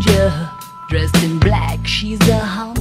stranger dressed in black. She's a hum